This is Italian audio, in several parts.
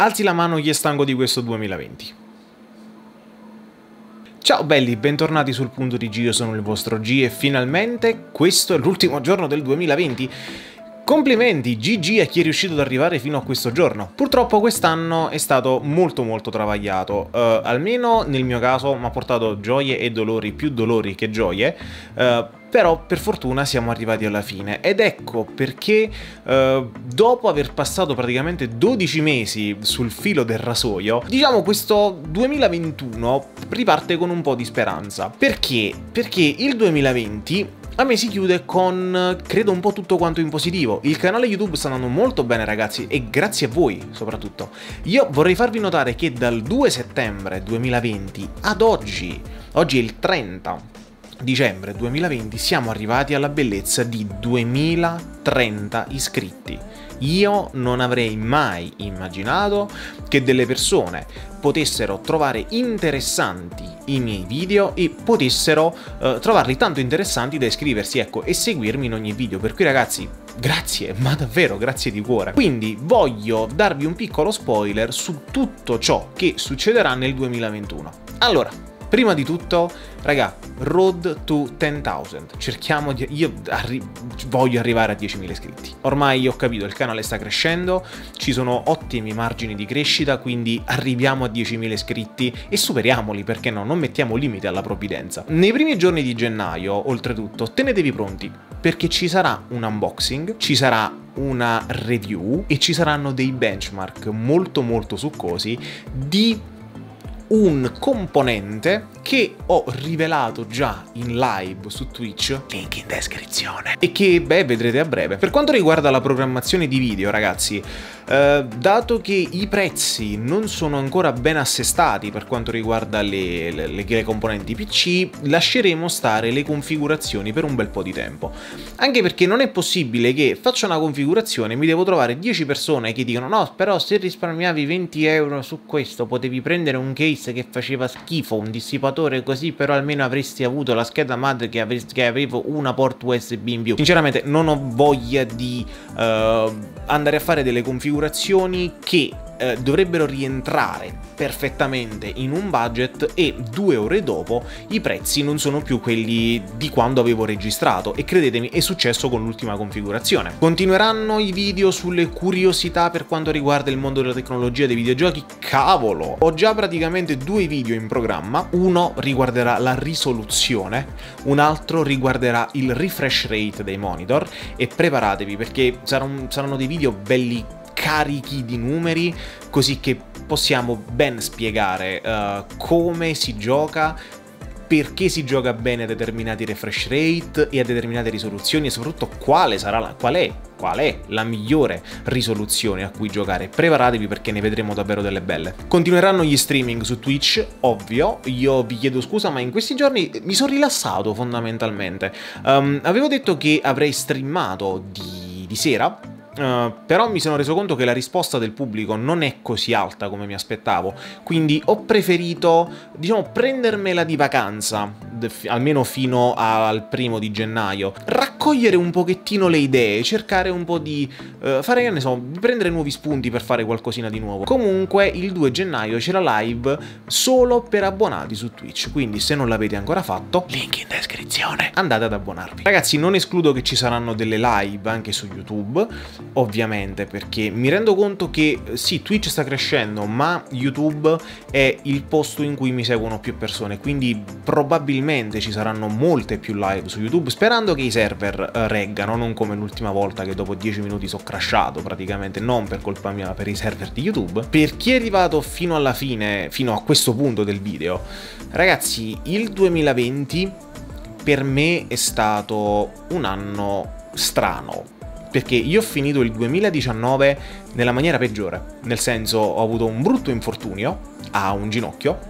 Alzi la mano chi è stanco di questo 2020. Ciao belli, bentornati sul punto di giro, sono il vostro G e finalmente questo è l'ultimo giorno del 2020. Complimenti, GG a chi è riuscito ad arrivare fino a questo giorno. Purtroppo quest'anno è stato molto molto travagliato, uh, almeno nel mio caso mi ha portato gioie e dolori, più dolori che gioie, uh, però per fortuna siamo arrivati alla fine ed ecco perché uh, dopo aver passato praticamente 12 mesi sul filo del rasoio, diciamo questo 2021 riparte con un po' di speranza. Perché? Perché il 2020 a me si chiude con, credo, un po' tutto quanto in positivo. Il canale YouTube sta andando molto bene ragazzi e grazie a voi soprattutto. Io vorrei farvi notare che dal 2 settembre 2020 ad oggi, oggi è il 30 dicembre 2020, siamo arrivati alla bellezza di 2030 iscritti. Io non avrei mai immaginato che delle persone potessero trovare interessanti i miei video e potessero uh, trovarli tanto interessanti da iscriversi, ecco, e seguirmi in ogni video. Per cui ragazzi, grazie, ma davvero grazie di cuore. Quindi voglio darvi un piccolo spoiler su tutto ciò che succederà nel 2021. Allora, Prima di tutto, raga, road to 10.000. Cerchiamo di... Io arri voglio arrivare a 10.000 iscritti. Ormai ho capito, il canale sta crescendo, ci sono ottimi margini di crescita, quindi arriviamo a 10.000 iscritti e superiamoli, perché no? Non mettiamo limite alla provvidenza. Nei primi giorni di gennaio, oltretutto, tenetevi pronti, perché ci sarà un unboxing, ci sarà una review e ci saranno dei benchmark molto molto succosi di un componente che ho rivelato già in live su Twitch, link in descrizione, e che, beh, vedrete a breve. Per quanto riguarda la programmazione di video, ragazzi, eh, dato che i prezzi non sono ancora ben assestati per quanto riguarda le, le, le, componenti PC, lasceremo stare le configurazioni per un bel po' di tempo. Anche perché non è possibile che faccia una configurazione e mi devo trovare 10 persone che dicono no, però se risparmiavi 20 euro su questo potevi prendere un case che faceva schifo, un dissipatore così, però almeno avresti avuto la scheda madre che, avresti, che avevo una port USB in più. Sinceramente non ho voglia di uh, andare a fare delle configurazioni che eh, dovrebbero rientrare perfettamente in un budget e due ore dopo i prezzi non sono più quelli di quando avevo registrato e credetemi è successo con l'ultima configurazione. Continueranno i video sulle curiosità per quanto riguarda il mondo della tecnologia dei videogiochi? Cavolo! Ho già praticamente due video in programma, uno riguarderà la risoluzione, un altro riguarderà il refresh rate dei monitor e preparatevi perché saranno dei video belli carichi di numeri così che possiamo ben spiegare uh, come si gioca, perché si gioca bene a determinati refresh rate e a determinate risoluzioni e soprattutto quale sarà la, qual è, qual è la migliore risoluzione a cui giocare. Preparatevi perché ne vedremo davvero delle belle. Continueranno gli streaming su Twitch, ovvio, io vi chiedo scusa ma in questi giorni mi sono rilassato fondamentalmente. Um, avevo detto che avrei streamato di, di sera, Uh, però mi sono reso conto che la risposta del pubblico non è così alta come mi aspettavo, quindi ho preferito, diciamo, prendermela di vacanza, almeno fino al primo di gennaio, raccogliere un pochettino le idee, cercare un po' di uh, fare, che ne so, prendere nuovi spunti per fare qualcosina di nuovo. Comunque il 2 gennaio c'è la live solo per abbonati su Twitch, quindi se non l'avete ancora fatto, link in descrizione, andate ad abbonarvi. Ragazzi, non escludo che ci saranno delle live anche su YouTube, ovviamente, perché mi rendo conto che sì, Twitch sta crescendo, ma YouTube è il posto in cui mi seguono più persone, quindi probabilmente ci saranno molte più live su YouTube, sperando che i server eh, reggano, non come l'ultima volta che dopo 10 minuti sono crashato praticamente, non per colpa mia, ma per i server di YouTube. Per chi è arrivato fino alla fine, fino a questo punto del video, ragazzi, il 2020 per me è stato un anno strano. Perché io ho finito il 2019 nella maniera peggiore, nel senso ho avuto un brutto infortunio a un ginocchio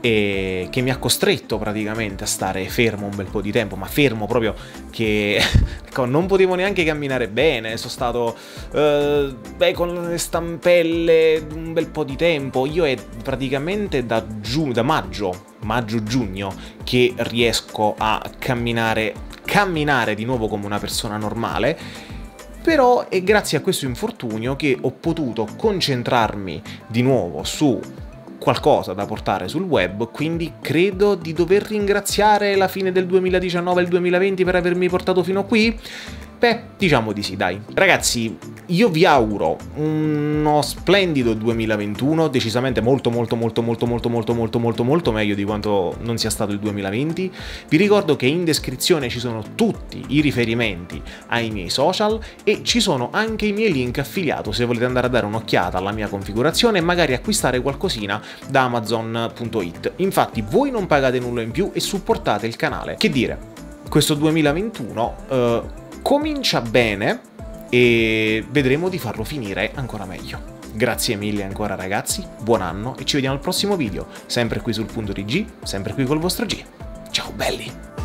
e che mi ha costretto praticamente a stare fermo un bel po' di tempo, ma fermo proprio che ecco, non potevo neanche camminare bene, sono stato uh, beh, con le stampelle un bel po' di tempo, io è praticamente da, giu- da maggio, maggio-giugno che riesco a camminare, camminare di nuovo come una persona normale però è grazie a questo infortunio che ho potuto concentrarmi di nuovo su qualcosa da portare sul web, quindi credo di dover ringraziare la fine del 2019 e il 2020 per avermi portato fino qui. Beh, diciamo di sì, dai. Ragazzi, io vi auguro uno splendido 2021, decisamente molto molto molto molto molto molto molto molto molto meglio di quanto non sia stato il 2020. Vi ricordo che in descrizione ci sono tutti i riferimenti ai miei social e ci sono anche i miei link affiliato se volete andare a dare un'occhiata alla mia configurazione e magari acquistare qualcosina da amazon.it. Infatti voi non pagate nulla in più e supportate il canale. Che dire, questo 2021 eh, comincia bene e vedremo di farlo finire ancora meglio. Grazie mille ancora ragazzi, buon anno e ci vediamo al prossimo video, sempre qui sul punto di G, sempre qui col vostro G. Ciao belli!